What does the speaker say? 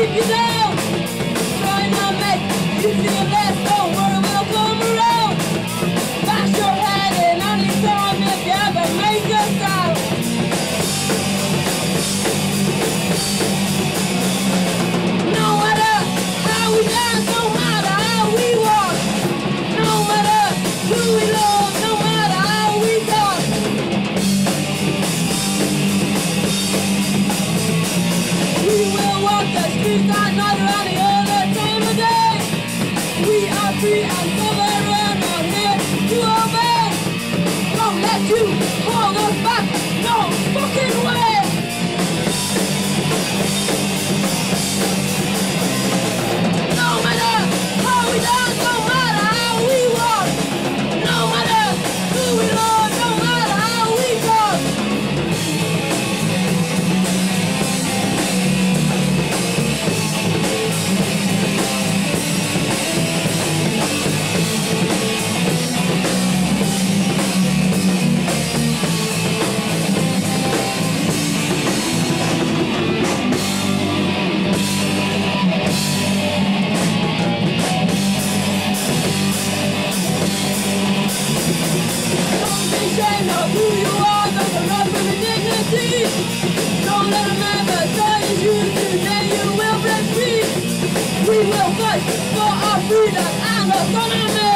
Keep you there! Free and sovereign are here to obey. Don't let you hold us back, no. Don't today you will break free We will fight for our freedom and autonomy